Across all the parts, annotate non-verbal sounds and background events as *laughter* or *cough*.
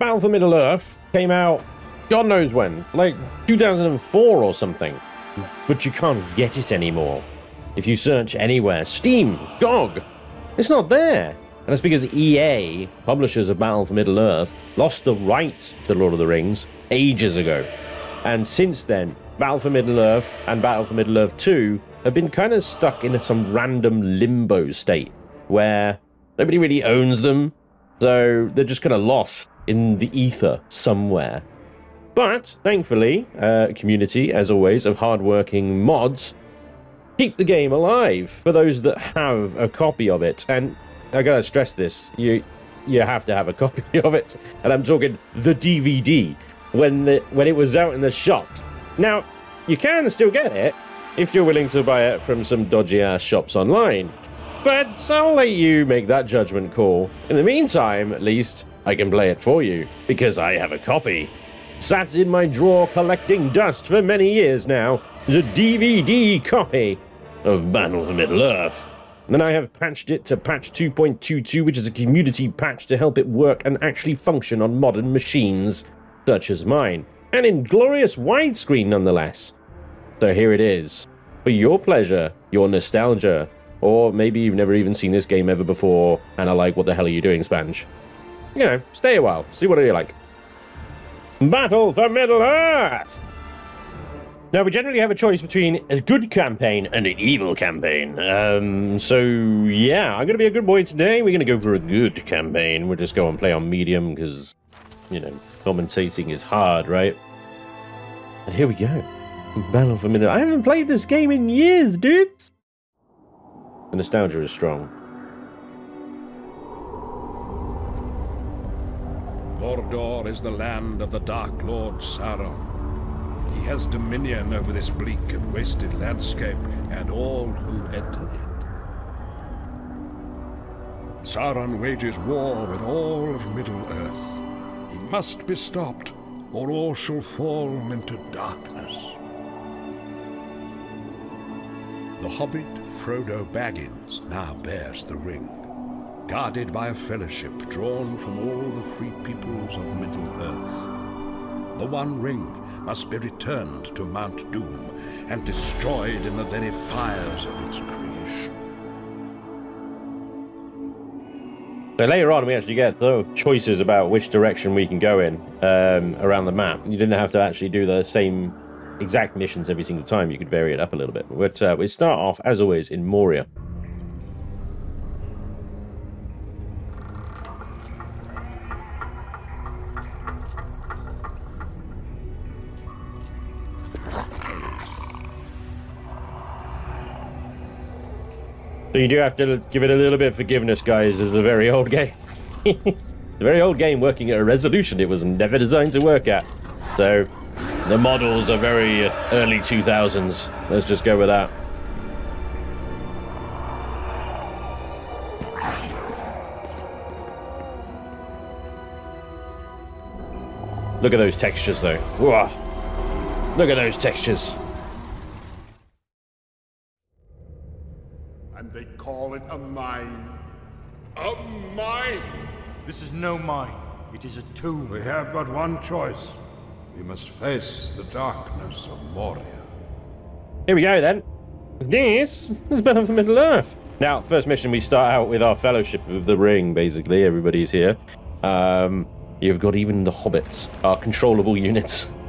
Battle for Middle Earth came out God knows when, like 2004 or something. But you can't get it anymore. If you search anywhere, Steam, GOG, it's not there. And it's because EA, publishers of Battle for Middle Earth, lost the rights to Lord of the Rings ages ago. And since then, Battle for Middle Earth and Battle for Middle Earth 2 have been kind of stuck in some random limbo state where nobody really owns them. So they're just kind of lost in the ether somewhere. But thankfully, uh, community, as always, of hardworking mods keep the game alive for those that have a copy of it. And I gotta stress this: you you have to have a *laughs* copy of it, and I'm talking the DVD when the when it was out in the shops. Now you can still get it if you're willing to buy it from some dodgy ass shops online. But I'll let you make that judgment call. In the meantime, at least, I can play it for you, because I have a copy. Sat in my drawer collecting dust for many years now is a DVD copy of Battle for Middle-earth. Then I have patched it to patch 2.22, which is a community patch to help it work and actually function on modern machines, such as mine. And in glorious widescreen nonetheless. So here it is. For your pleasure, your nostalgia, or maybe you've never even seen this game ever before and are like, what the hell are you doing, Spanj? You know, stay a while, see what you like. Battle for Middle-earth! Now, we generally have a choice between a good campaign and an evil campaign. Um, so, yeah, I'm going to be a good boy today. We're going to go for a good campaign. We'll just go and play on medium because, you know, commentating is hard, right? And here we go. Battle for Middle. I haven't played this game in years, dudes. The nostalgia is strong. Mordor is the land of the Dark Lord Sauron. He has dominion over this bleak and wasted landscape and all who enter it. Sauron wages war with all of Middle-earth. He must be stopped, or all shall fall into darkness. The hobbit Frodo Baggins now bears the ring, guarded by a fellowship drawn from all the free peoples of Middle-earth. The One Ring must be returned to Mount Doom and destroyed in the very fires of its creation. So later on, we actually get the choices about which direction we can go in um, around the map. You didn't have to actually do the same exact missions every single time. You could vary it up a little bit. But uh, we start off, as always, in Moria. So you do have to give it a little bit of forgiveness, guys. It's a very old game. *laughs* It's a very old game working at a resolution it was never designed to work at. So the models are very uh, early 2000s. Let's just go with that. Look at those textures, though. Whoa. Look at those textures. And they call it a mine. A mine! This is no mine. It is a tomb. We have but one choice. We must face the darkness of Moria. Here we go, then. This is Battle for Middle-earth. Now, first mission, we start out with our Fellowship of the Ring, basically. Everybody's here. Um, you've got even the hobbits, our controllable units. *laughs*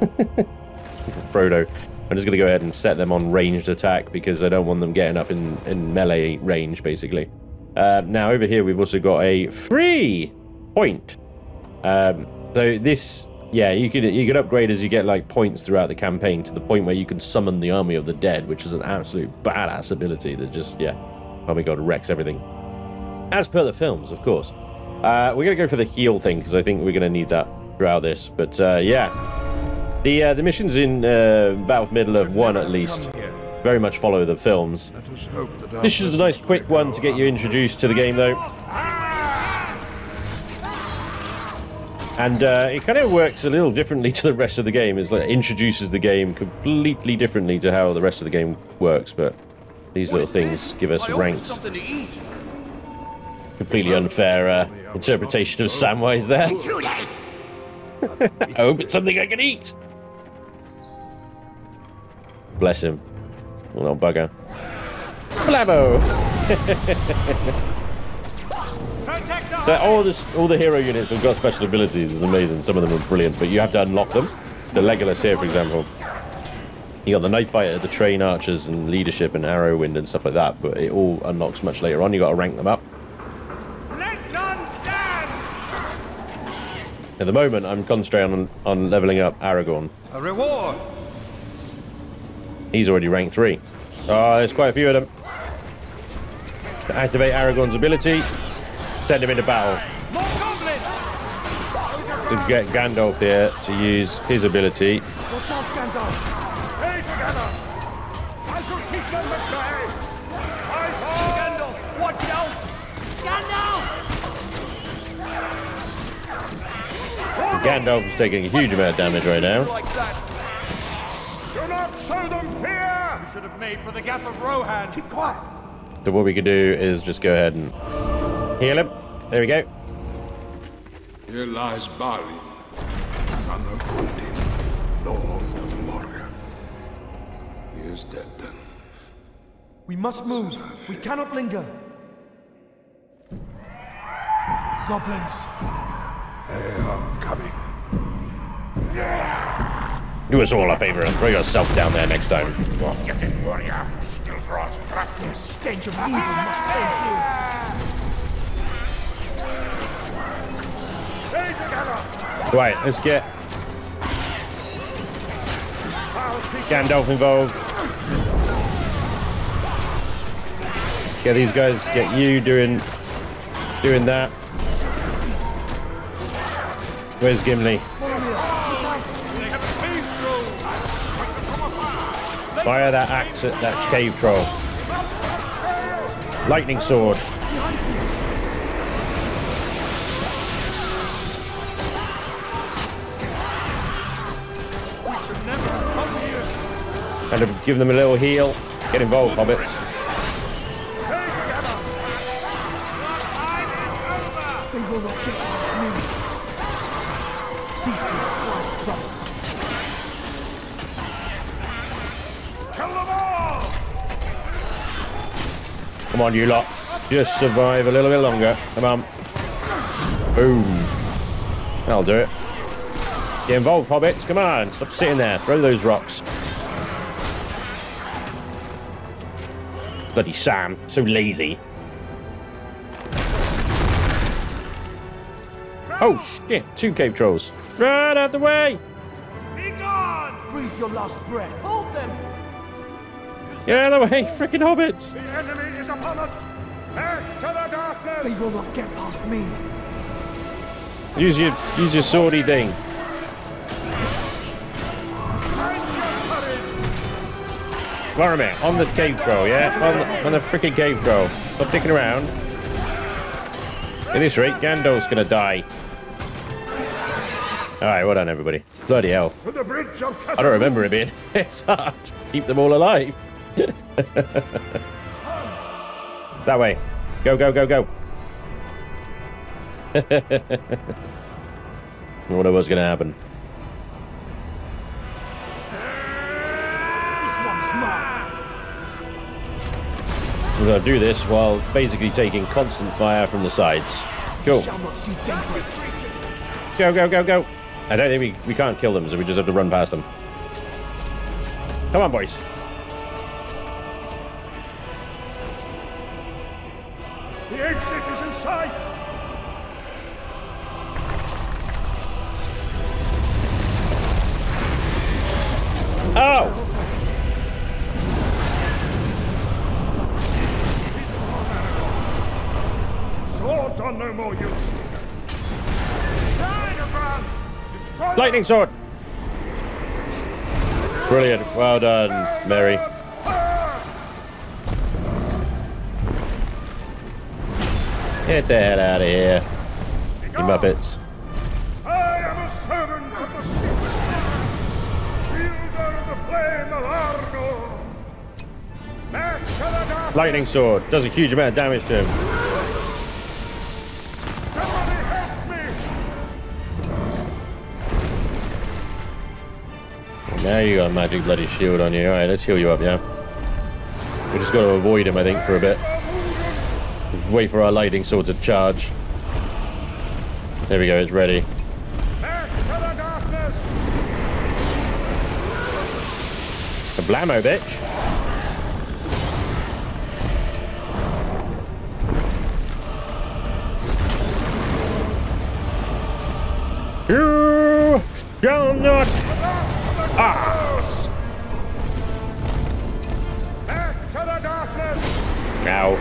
Frodo. I'm just going to go ahead and set them on ranged attack because I don't want them getting up in, in melee range, basically. Uh, now, over here, we've also got a free point. Um, so this, yeah, you can you can upgrade as you get like points throughout the campaign to the point where you can summon the army of the dead, which is an absolute badass ability that just, yeah, oh my god, wrecks everything. As per the films, of course. Uh, we're going to go for the heal thing because I think we're going to need that throughout this. But uh, yeah, the uh, the missions in uh, Battle for Middle Earth 1, at least, very much follow the films. This is a nice quick one to get you introduced to the game, though. And uh, it kind of works a little differently to the rest of the game. It's like it introduces the game completely differently to how the rest of the game works, but these little things give us ranks. Completely unfair uh, interpretation of Samwise there. *laughs* I hope it's something I can eat. Bless him. Little bugger. Blabbo! *laughs* all, this, all the hero units have got special abilities. It's amazing. Some of them are brilliant, but you have to unlock them. The Legolas here, for example. You got the Knife Fighter, the Train Archers, and Leadership, and Arrow Wind, and stuff like that, but it all unlocks much later on. you got to rank them up. Let none stand! At the moment, I'm concentrating on, on leveling up Aragorn. A reward! He's already ranked 3. Oh, there's quite a few of them. Activate Aragorn's ability, send him into battle. To get Gandalf here to use his ability. Gandalf! Stay together! I shall keep them at bay! I Gandalf, watch out! Gandalf is taking a huge amount of damage right now. Do not show them fear! We should have made for the Gap of Rohan. Keep quiet! So what we could do is just go ahead and heal him. There we go. Here lies Balin, son of Fundin, Lord of Moria. He is dead then. We must move. We cannot linger. Goblins! They are coming. Do us all a favor and throw yourself down there next time. Getting warrior, still draws breath. The stench of evil must end here. Right, let's get Gandalf involved. Get these guys, get you doing doing that. Where's Gimli? Fire that axe at that cave troll. Lightning sword. Kind of give them a little heal. Get involved, hobbits. Come on, you lot. Just survive a little bit longer. Come on. Boom. That'll do it. Get involved, hobbits. Come on. Stop sitting there. Throw those rocks. Bloody Sam. So lazy. Oh, shit. Two cave trolls. Right out the way. Be gone! Breathe your last breath. Hold them! Get out of the way. Freaking hobbits. The enemy is upon us! Back to the darkness! They will not get past me. Use your, use your swordy thing. On the cave troll, yeah? On the, on the freaking cave troll. Stop dicking around. At this rate, Gandalf's gonna die. Alright, well done, everybody. Bloody hell. To the bridge of I don't remember it being. *laughs* It's hard. Keep them all alive. *laughs* that way. Go, go, go, go. *laughs* I wonder what's gonna happen. We're gonna do this while basically taking constant fire from the sides. Cool. Shall not see daybreak. Go, go, go, go. I don't think we, we can't kill them, so we just have to run past them. Come on, boys. Lightning sword! Brilliant. Well done, Merry. Get the hell out of here, you muppets. I am a servant of the sea! Wielder of the flame of Arnor! Back to the dark! Lightning sword does a huge amount of damage to him. Now you got a magic bloody shield on you. Alright, let's heal you up, yeah? We just got to avoid him, I think, for a bit. Wait for our lightning sword to charge. There we go, it's ready. The blammo, bitch. You shall not pass. Back to the darkness! Now.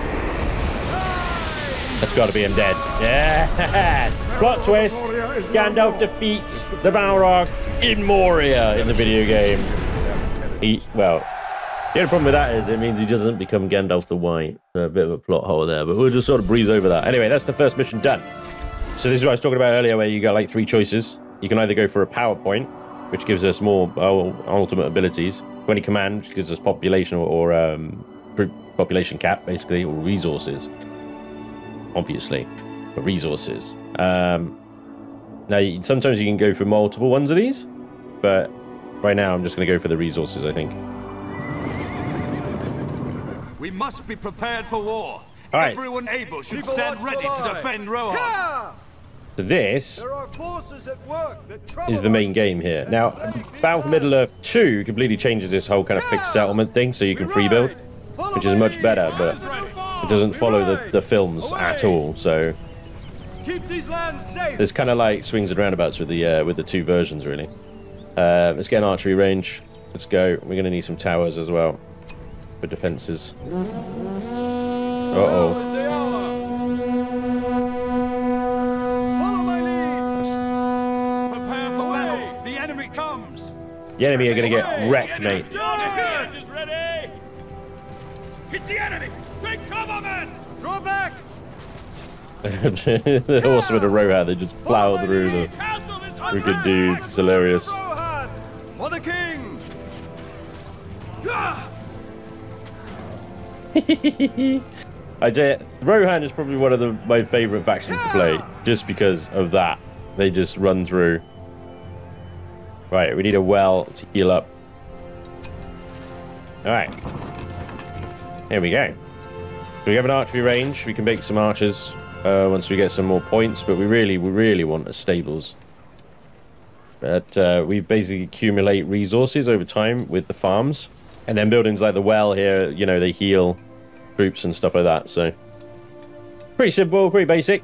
That's got to be him dead. Yeah. *laughs* Plot twist. Gandalf defeats the Balrog in Moria in the video game. He, well, the only problem with that is it means he doesn't become Gandalf the White. A bit of a plot hole there, but we'll just sort of breeze over that. Anyway, that's the first mission done. So this is what I was talking about earlier, where you got like three choices. You can either go for a power point, which gives us more uh, ultimate abilities. 20 command, which gives us population or, or um, troop population cap, basically, or resources. Obviously, but resources. Um, now, sometimes you can go for multiple ones of these, but right now I'm just going to go for the resources, I think. We must be prepared for war. All right. Everyone able should Keep a stand ready to defend Rohan. So this There are forces at work that trouble is the main game here. Now, for Middle Earth 2 completely changes this whole kind of fixed settlement thing, so you can free build, which is much better, but it doesn't follow the, the films at all. So Keep these lands safe. there's kind of like swings and roundabouts with the uh, with the two versions, really. Uh, let's get an archery range. Let's go. We're going to need some towers as well for defenses. Uh The enemy are going to get wrecked, mate. is ready! It's the enemy! Take cover, men! Draw back. the horsemen of Rohan, they just plow through the is dudes. It's hilarious. For the king. *laughs* I tell you, Rohan is probably one of the, my favorite factions to play, just because of that. They just run through. Right, we need a well to heal up. All right, here we go. We have an archery range. We can make some archers uh, once we get some more points, but we really, we really want a stables. But uh, we basically accumulate resources over time with the farms, and then buildings like the well here. You know, they heal troops and stuff like that. So pretty simple, pretty basic.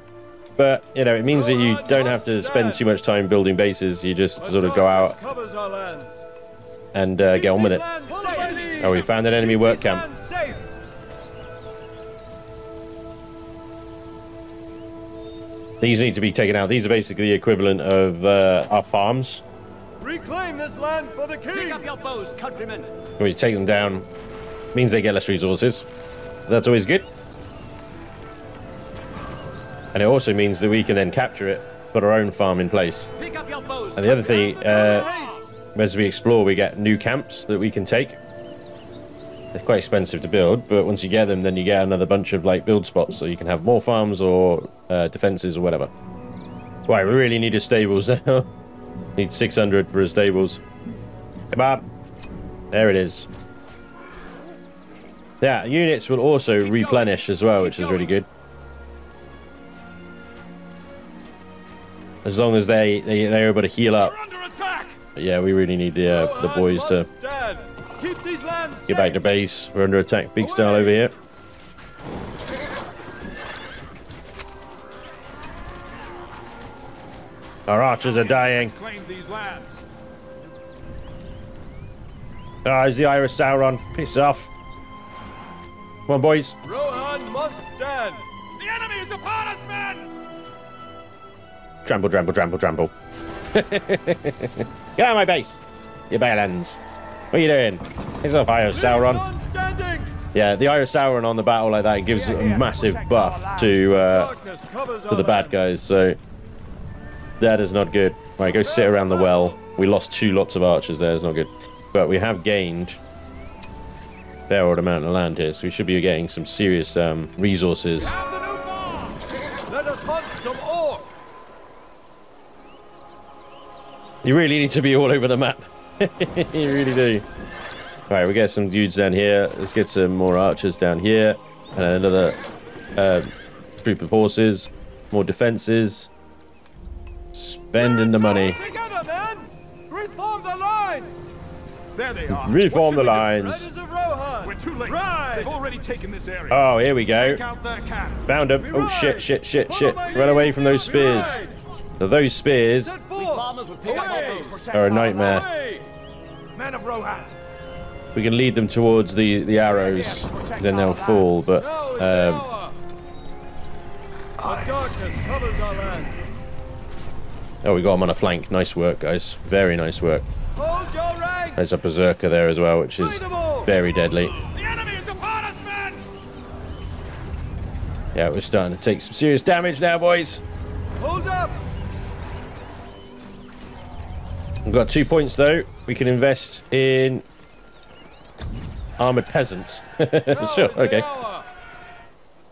But you know, it means that you don't have to spend too much time building bases. You just sort of go out Covers our lands. and uh, get on with it. Follow my lead. Oh, we found an enemy work camp. These need to be taken out. These are basically the equivalent of uh, our farms. Reclaim this land for the king. your bows, countrymen! When we take them down, means they get less resources. That's always good. And it also means that we can then capture it, put our own farm in place. Pick up your bows! And the other thing, uh, as we explore, we get new camps that we can take. They're quite expensive to build, but once you get them, then you get another bunch of like build spots, so you can have more farms or uh, defenses or whatever. Right, we really need a stables now. *laughs* need 600 for a stables. Come on. There it is. Yeah, units will also replenish as well, which is really good. As long as they, they they're able to heal up. We're under attack! But yeah, we really need the uh, the boys to Keep these lands get back to base. We're under attack. Big style over here. Our archers are dying. Ah, is the Eye of Sauron. Piss off. Come on, boys. Rohan must stand. The enemy is upon us, men! Trample, trample, trample, trample. Get out of my base. You bailans. What are you doing? Piss off, Eye of Sauron. Yeah, the Eye of Sauron on the battle like that gives a massive buff to uh, to the bad guys, so that is not good. Right, go sit around the well. We lost two lots of archers there, it's not good. But we have gained a fair old amount of land here, so we should be getting some serious um, resources. Have the new farm! Let us hunt some orc. You really need to be all over the map. *laughs* you really do. All right, we get some dudes down here. Let's get some more archers down here. And another uh, troop of horses. More defenses. Spending the money. Together, men! Reform the lines! There they are. Reform the should we do? lines. Riders of Rohan! We're too late. Right. They've already taken this area. Oh, here we go. Take out their cannon. Found him. Oh, shit, shit, shit, shit. Run away from those spears. So those spears Set forth! Farmers would pick up our bows. are a nightmare. Men of Rohan! We can lead them towards the, the arrows. Then they'll fall, but... Now is the Um, darkness covers our land. oh, we got them on a flank. Nice work, guys. Very nice work. Hold your rank! There's a berserker there as well, which is Slay them all! very deadly. The enemy is upon us, men! Yeah, we're starting to take some serious damage now, boys. Hold up! We've got two points, though. We can invest in armored peasants. *laughs* Oh, sure, okay. hour.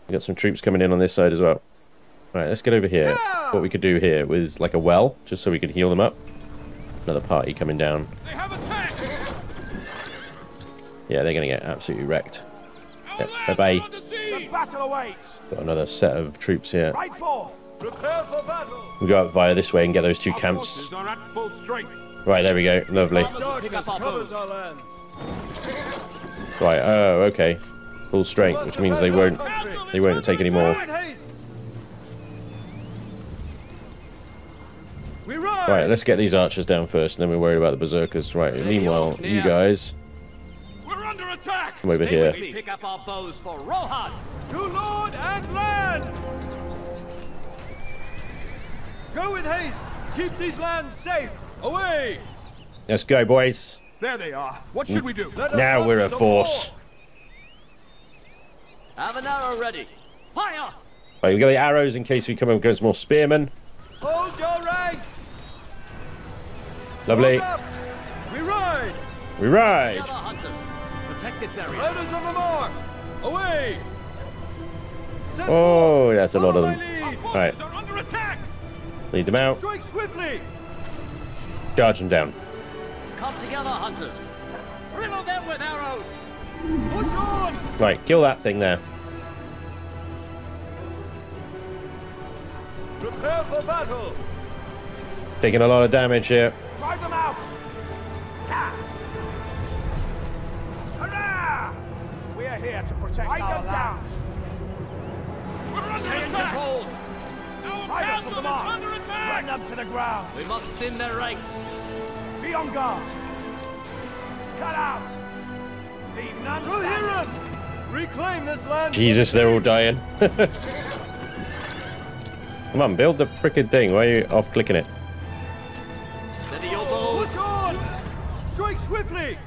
We got some troops coming in on this side as well. All right, let's get over here. What we could do here was like a well, just so we could heal them up. Another party coming down. They have attacked! Yeah, they're gonna get absolutely wrecked. Our Yeah, bye-bye. is under The siege! battle awaits! Got another set of troops here. Fight forth! Prepare for battle! We go up via this way and get those two Our camps. Forces are at full strength. Right, there we go. Lovely. Farmers would pick Darkness up our covers bows. our lands. Right, oh, okay. Full strength, which means they won't they won't take any more. Go in haste! We ride! Right, let's get these archers down first, and then we're worried about the berserkers. Right, meanwhile, you guys We're under attack! come over here. Pick up our bows for Rohan. To Lord and land! Go with haste! Keep these lands safe! Away! Let's go, boys. There they are. What should we do? Let Now run we're a force. Have an arrow ready. Fire! Right, we got the arrows in case we come up against more spearmen. Hold your ranks! Lovely. We ride! We ride. Protect this area. Riders of the mark! Away! Set Oh, that's a lot of them. my lead. Right, are under attack! lead them out. Strike swiftly! Charge them down. Come together, hunters. Riddle them with arrows. Push on! Right, kill that thing there. Prepare for battle! Taking a lot of damage here. Drive them out! Ah. Hurrah! We are here to protect Fight our them down. lands. We're under Stay in attack! Control. Our Riders castle of is the mark! Run them to the ground! We must thin their ranks. Be on guard! Cut out! Leave none Rohirrim! Reclaim this land! Jesus, they're all dying. *laughs* Come on, build the frickin' thing. Why are you off clicking it? Steady your bows. Push on! Strike swiftly!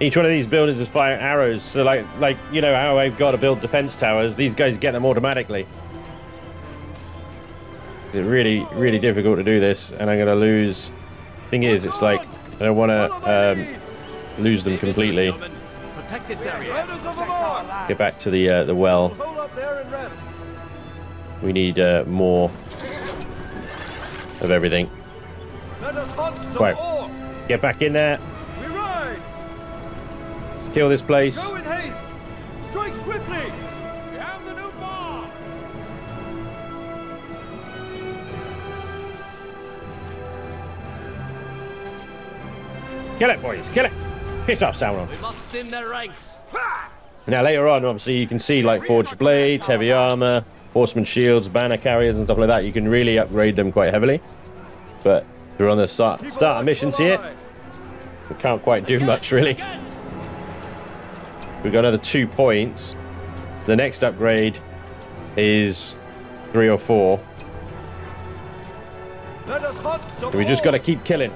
Each one of these buildings is firing arrows. So like, like you know how I've got to build defense towers. These guys get them automatically. It's really, really difficult to do this, and I'm gonna lose. Thing is, it's like I don't want to um, lose them completely. Gentlemen, Protect this area. Riders of the mark! Get back to the uh, the well. Hold up there and rest. We need uh, more of everything. Let us hunt some Right. Get back in there. We ride! Let's kill this place. Go in haste! Strike swiftly! We have the new farm! Kill it, boys. Kill it. Piss off, Sauron. We must thin their ranks. Now later on, obviously, you can see like forged blades, heavy armor, horseman shields, banner carriers, and stuff like that. You can really upgrade them quite heavily. But we're on the start, Keep start of missions here. We can't quite do much really. Again. We've got another two points. The next upgrade is three or four. Let us hunt some we just got to keep killing.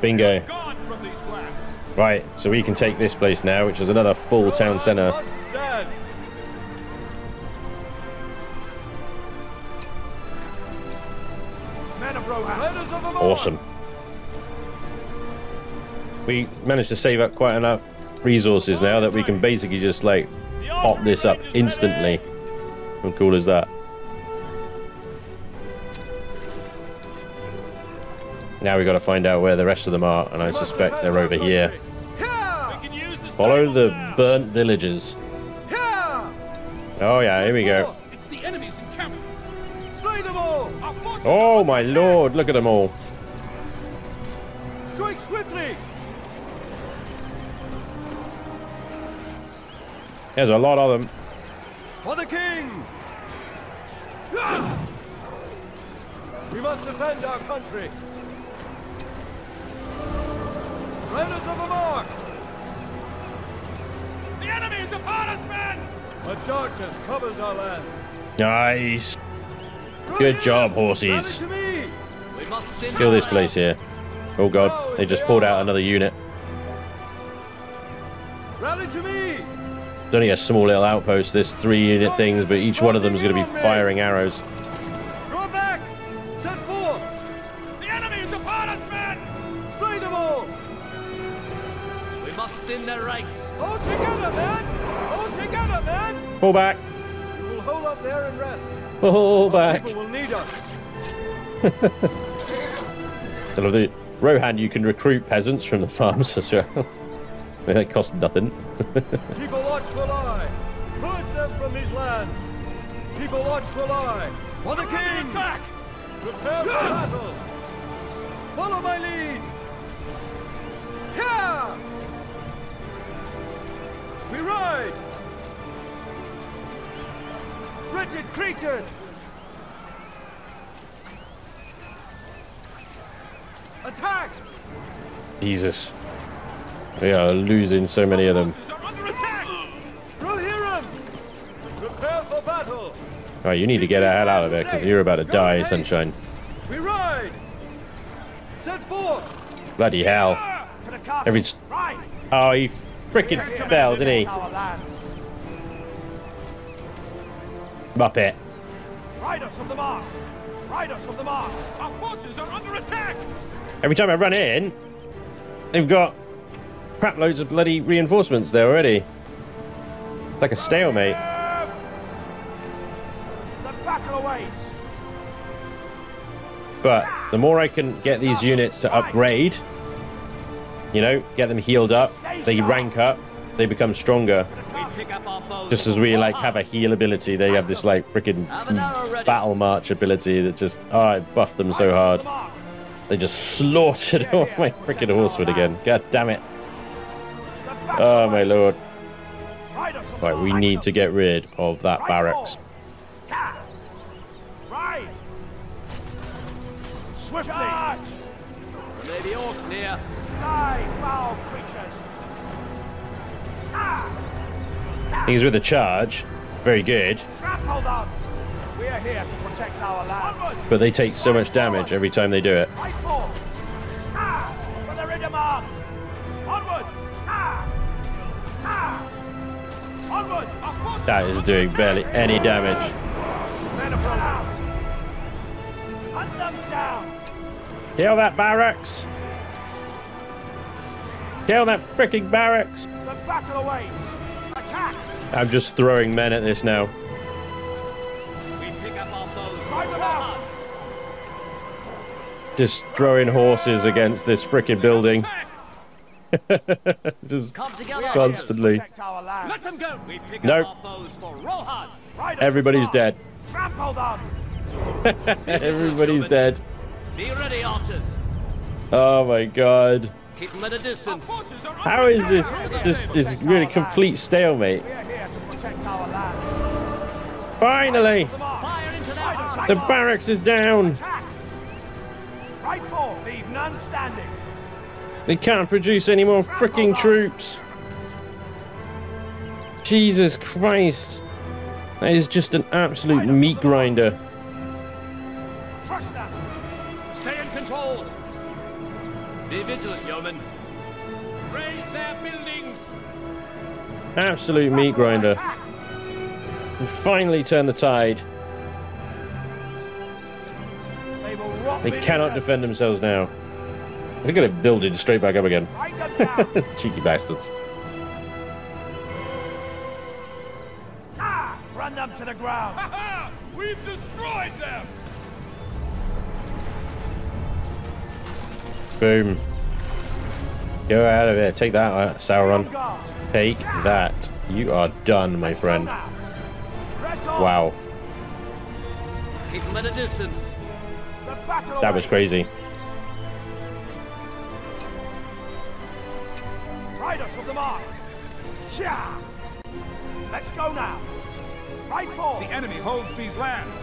Bingo. Gone from these lands! Right, so we can take this place now, which is another full town centre. Must stand. Men of Rohan. Riders of the mark. Awesome. We managed to save up quite enough resources now that we can basically just like pop this up instantly. How cool is that? Now we got to find out where the rest of them are, and I suspect they're over here. Here! We can use the Follow the burnt villages. Oh yeah, here we go. It's the enemy's encampment. Slay them all! Our forces Oh my lord, look at them all. There's a lot of them. For the king! We must defend our country. Riders of the mark! The enemy is upon us, men! A darkness covers our lands. Nice. Good job, horses. Rally to me! We must deny Kill this place here. Oh god, they just pulled out another unit. It's only a small little outpost. There's three unit things, but each one of them is going to be firing arrows. Draw back! Set forth! The enemy is upon us, men! Slay them all! We must thin their ranks. All together, man! All together, man! Pull back. We will hold up there and rest. Pull back. People will need us. *laughs* I love the Rohan. You can recruit peasants from the farms as well. *laughs* they cost nothing. *laughs* Keep a watchful eye. Purge them from these lands. Keep a watchful eye. For the king! Attack! Prepare for battle. Follow my lead. Here! We ride! Wretched creatures! Attack! Jesus. We are losing so many of them. Forces are under attack! Rohirrim! Prepare for battle! Alright, you need to get the hell out of there because you're about to die, Sunshine. We ride! Set forth! Bloody hell. To the castle! Every... Oh, he freaking fell, didn't he? Muppet. Riders of the mark! Riders of the mark! Our forces are under attack! Every time I run in, they've got crap loads of bloody reinforcements there already. It's like a stalemate. The battle awaits! But the more I can get these units to upgrade, you know, get them healed up, they rank up, they become stronger. We pick up our bows. Just as we like have a heal ability, they have this like freaking Have an arrow ready. battle march ability that just oh, I buffed them so hard. They just slaughtered all my freaking horsemen again. God damn it. Oh my lord. Right, we need to get rid of that barracks. Swiftly! There may be orcs near. Die, foul creatures! Things with a charge, very good, Trample them! We are here to protect our land. But they take so much damage every time they do it. Ah! For the Riddermark! Onward! Ah! Ah! Onward! That is doing barely any damage. Kill that barracks! Kill that freaking barracks! The battle awaits! Attack! I'm just throwing men at this now. We pick up our bows. Drive them out! Just throwing horses against this freaking building. *laughs* just Come together. constantly. Protect! Let them go. We pick Nope. up our bows for Rohan. Everybody's dead. Trample them! *laughs* Everybody's dead. Be ready, archers. Oh my god. Keep them at a distance. How is this this this really complete stalemate? We are here to protect our land. Finally! Fire into their. The barracks is down! Attack! Right for! Leave none standing! They can't produce any more freaking troops! Jesus Christ! That is just an absolute meat grinder. Be vigilant, yeomen. Raise their buildings. Absolute meat grinder. Attack! We finally turn the tide. They They cannot defend themselves now. They're gonna build it straight back up again. Grind them down! *laughs* Cheeky bastards. ah! Run them to the ground! We've destroyed them! Boom. Go out of here. Take that, uh, Sauron. On. Take that. You are done, my friend. Now. Press on. Wow. Keep them at a distance. The battle That was crazy. Riders of the mark. Chia. Let's go now. Right forward. The enemy holds these lands.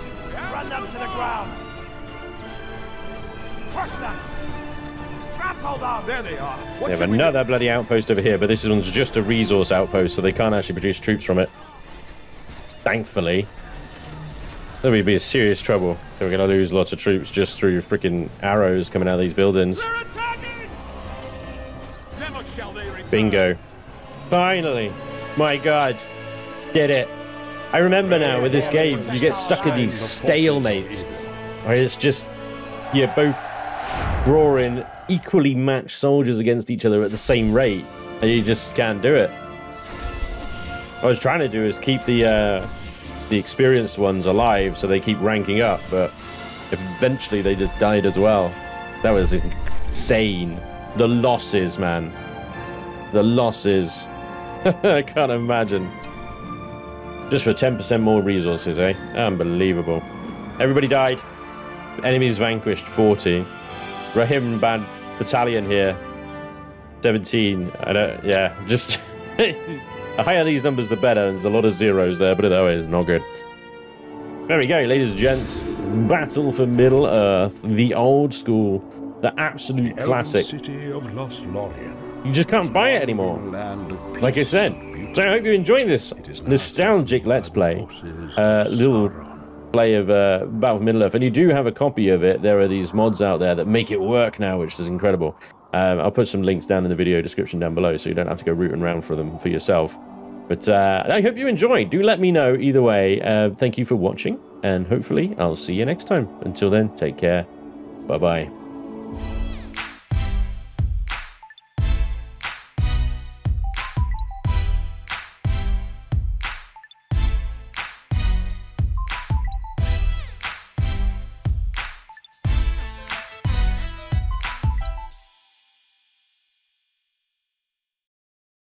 Run them to the ground. Crush them. There they are. They have another bloody outpost over here, but this one's just a resource outpost, so they can't actually produce troops from it. Thankfully. There would be a serious trouble. We're going to lose lots of troops just through freaking arrows coming out of these buildings. Never shall they. Bingo. Finally. My god. Did it. I remember now with this game, you get stuck in these stalemates. Where it's just, you're both drawing equally matched soldiers against each other at the same rate, and you just can't do it. What I was trying to do is keep the uh, the experienced ones alive so they keep ranking up, but eventually they just died as well. That was insane. The losses, man. The losses. *laughs* I can't imagine. Just for 10% more resources, eh? Unbelievable. Everybody died. Enemies vanquished, 40. Rahim Band Battalion here, 17. I don't, yeah, just... *laughs* the higher these numbers, the better. There's a lot of zeros there, but it always is not good. There we go, ladies and gents. Battle for Middle Earth, the old school, the absolute Elven classic. city of. You just can't buy it anymore. Land of peace Like I said. So I hope you enjoyed this It is now nostalgic Let's Play. Uh, little. Play of uh, Battle for Middle Earth, and you do have a copy of it. There are these mods out there that make it work now, which is incredible. Um, I'll put some links down in the video description down below, so you don't have to go rooting around for them for yourself. But uh, I hope you enjoyed. Do let me know either way. Uh, thank you for watching, and hopefully I'll see you next time. Until then, take care. Bye bye.